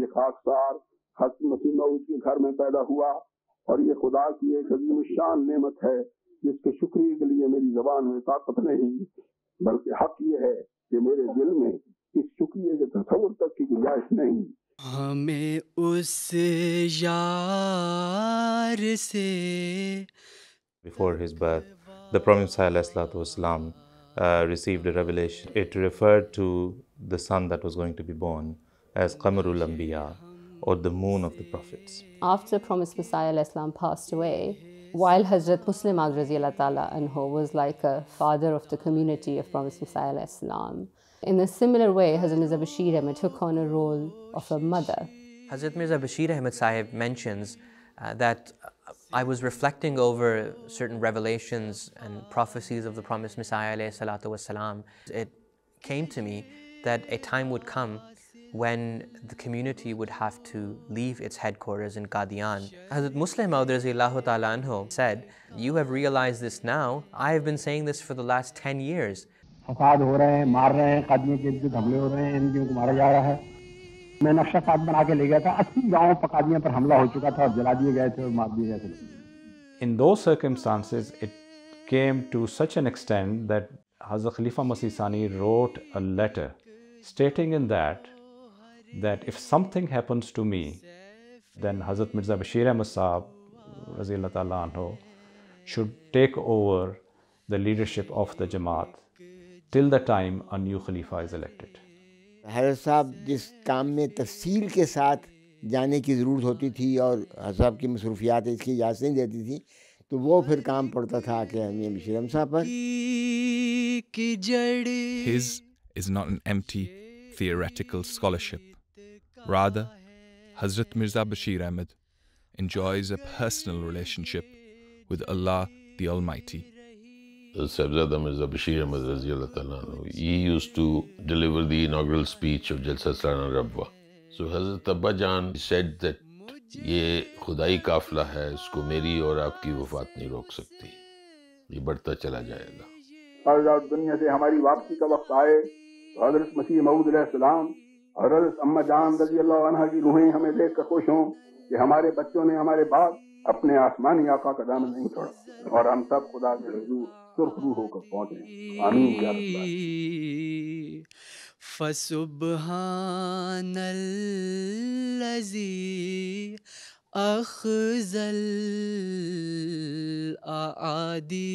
ये खाकसार हसन मसीह मऊद के घर में पैदा हुआ और ये खुदा की एक अजीम शान नेमत है जिसके शुक्रिया के लिए मेरी जबान में ताकत नहीं बल्कि हक ये है कि मेरे दिल में इस शुक्रिया के तस्वुर तक की गुंजाइश नहीं हमें उस यार से Before his birth, the Prophet ﷺ, uh, received a revelation. It referred to the son that was going to be born as Qamarul Anbiya or the moon of the prophets. After Promised Messiah Islam passed away, while Hazrat Musleh Maud ta'ala anhu was like a father of the community of Promised Messiah Islam, in a similar way, Hazrat Mirza Bashir Ahmad took on a role of a mother. Hazrat Mirza Bashir Ahmad Sahib mentions uh, that I was reflecting over certain revelations and prophecies of the promised Messiah والسلام, it came to me that a time would come when the community would have to leave its headquarters in Qadian. Hazrat Muslim Maud said, You have realized this now. I have been saying this for the last 10 years. फसाद हो रहे हैं मार रहे हैं कादियों के इर्द हमले हो रहे हैं एनजीओ को मारा जा रहा है मैं नक्शा साथ बना के ले गया था अस्सी गाँव पर कादियों पर हमला हो चुका था और जला दिए गए थे और मार दिए गए थे In those circumstances, it came to such an extent that Hazrat Khalifa Masih Sani wrote a letter stating in that that if something happens to me, then Hazrat Mirza Bashir Ahmad Sahab anhu, should take over the leadership of the Jamaat till the time a new Khalifa is elected. हजरत साहब जिस काम में तफसील के साथ जाने की ज़रूरत होती थी और हजरत साहब की मसरूफियात इसकी इजाज़त नहीं देती थी तो वो फिर काम पड़ता था कि हमें बशीरम साहब पर His is not an empty theoretical scholarship. Rather, Hazrat Mirza Bashir Ahmed enjoys a personal relationship with Allah the Almighty. Sabzada Mirza Bashir Ahmad Razi he used to deliver the inaugural speech of Jalsa Salana Rabwa. So Hazrat Abba Jan said that ये खुदाई काफिला है इसको मेरी और आपकी वफात नहीं रोक सकती ये बढ़ता चला जाएगा दुनिया से हमारी वापसी का वक्त आए तो हज़रत मसीह सलाम और अम्मा जान रज़ी अल्लाह की रूहें हमें देख कर खुश हों कि हमारे बच्चों ने हमारे बाप अपने आसमानी आका का दामन नहीं छोड़ा और हम सब खुदा के हजूर, सुर्ख रू होकर पहुँचे। आमीन फसुबहान अखजल आदि